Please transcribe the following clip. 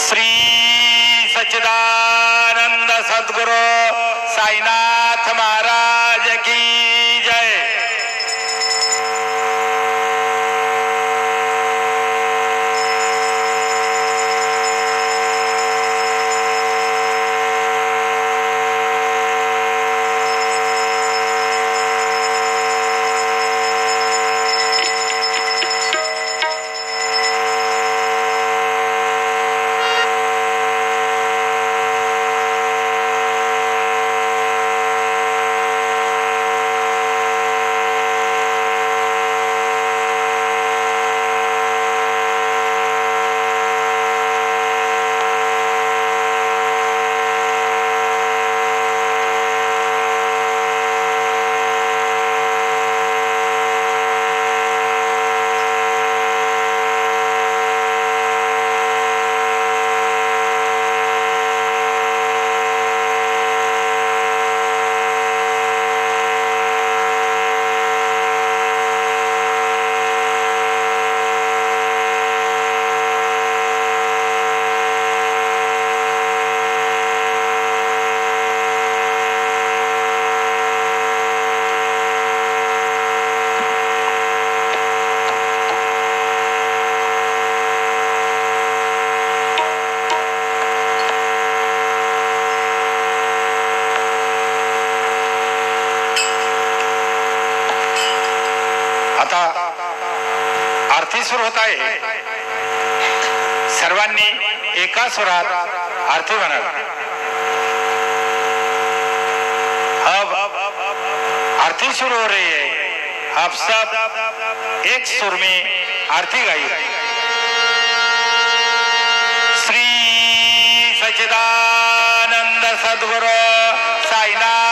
श्री सच्चिदानंद सदगुरु साईनाथ महाराज। सुरू होत आहे सर्वांनी एका सुरात आरती म्हणावी अब आरती शुरू हो रही है। आप सब एक सुर में आरती गाइए श्री सच्चिदानंद सदगुरु साईनाथ